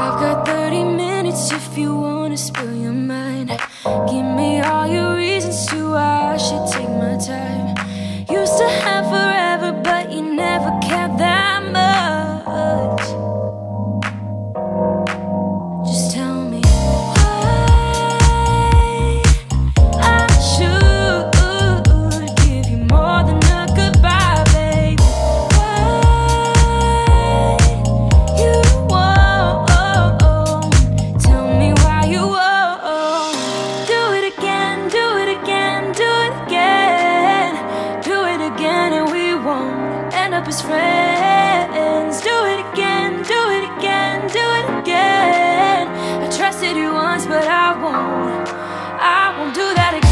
I've got 30 minutes if you wanna spill your mind. Give me all your reasons to why I should take my time. did it once, but I won't. I won't do that again.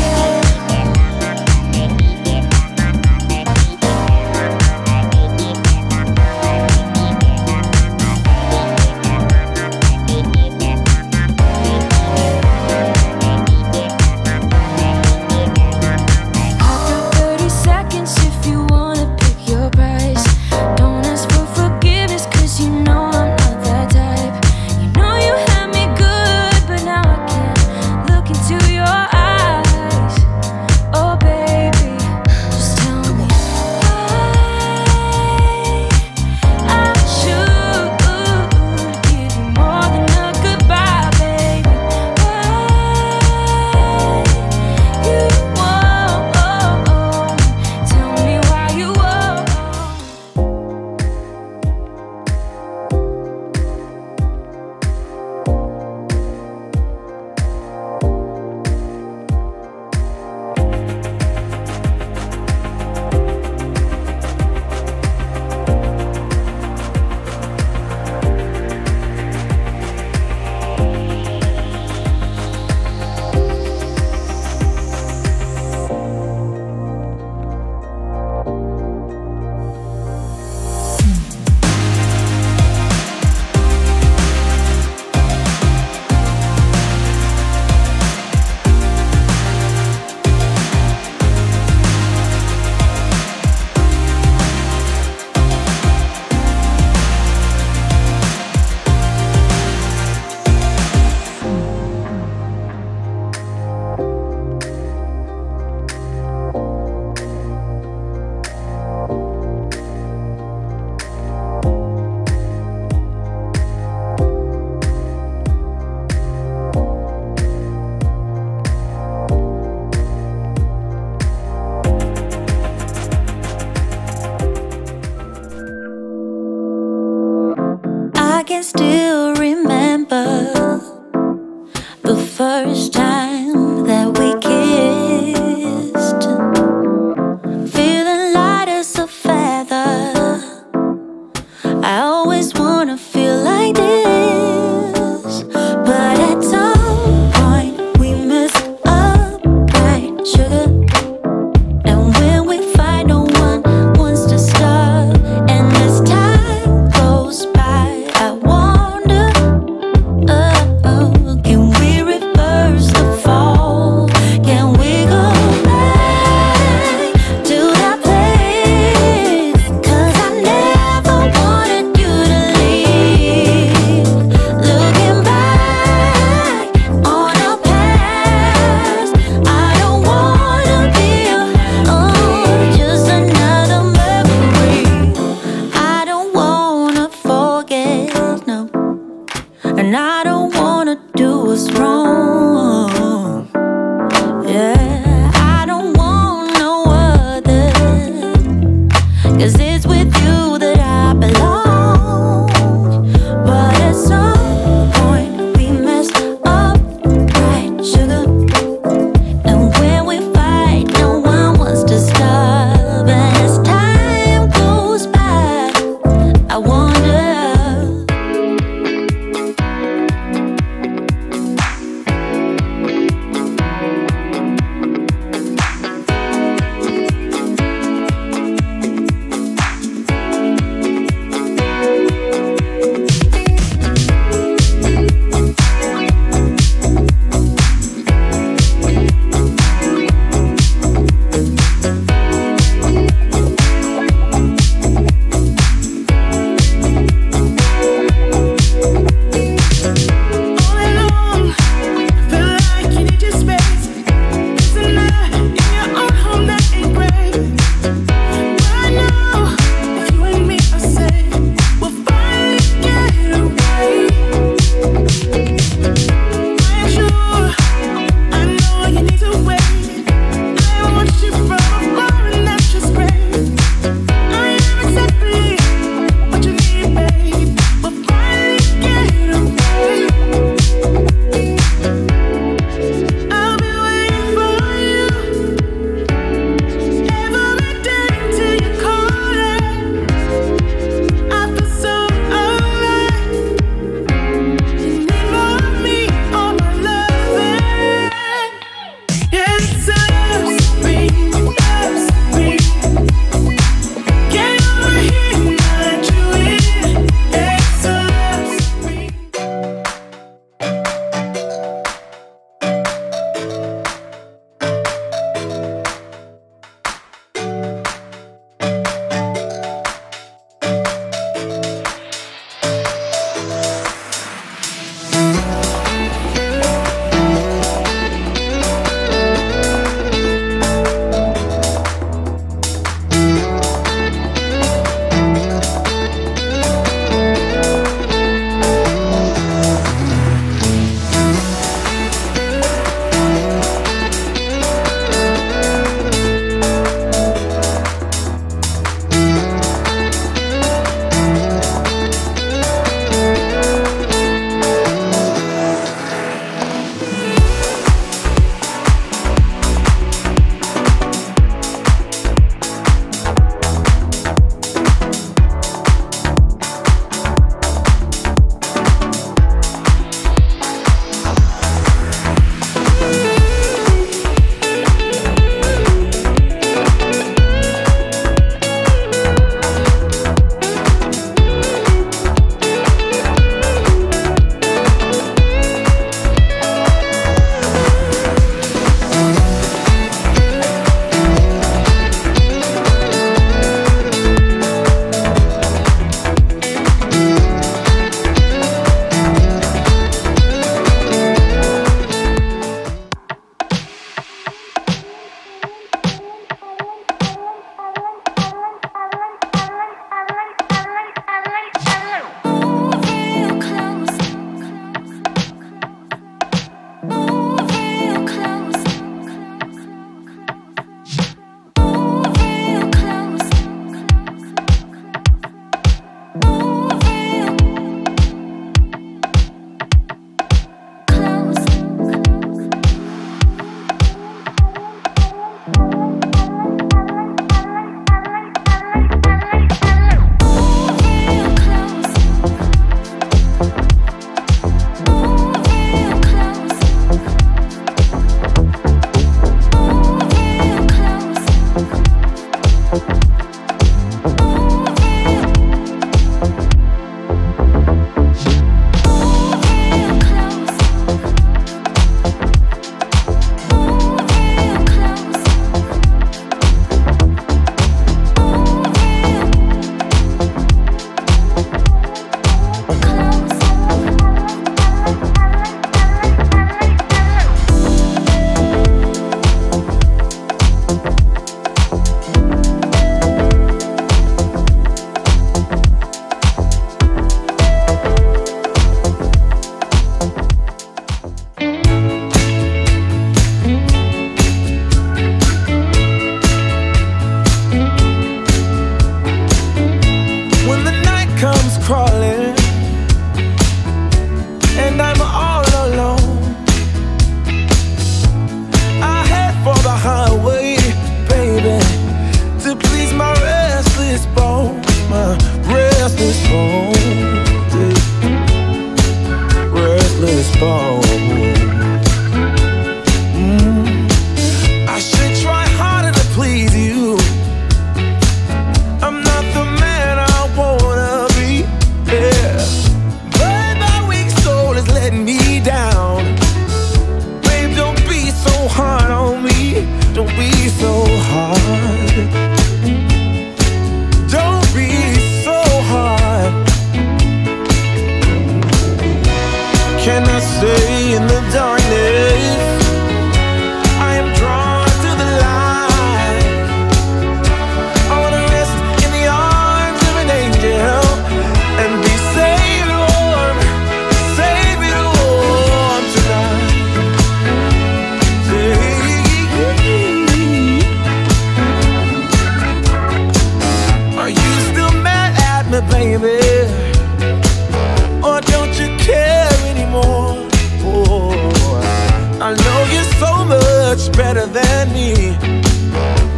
better than me.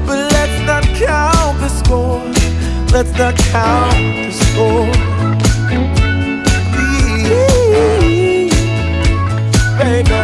But let's not count the score. Let's not count the score. Baby.